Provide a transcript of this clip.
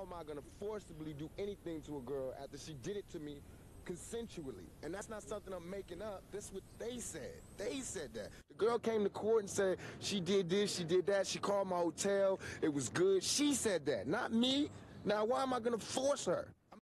how am I gonna forcibly do anything to a girl after she did it to me consensually? And that's not something I'm making up. That's what they said. They said that. The girl came to court and said she did this, she did that, she called my hotel, it was good. She said that, not me. Now, why am I gonna force her?